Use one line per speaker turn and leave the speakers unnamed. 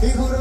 Figura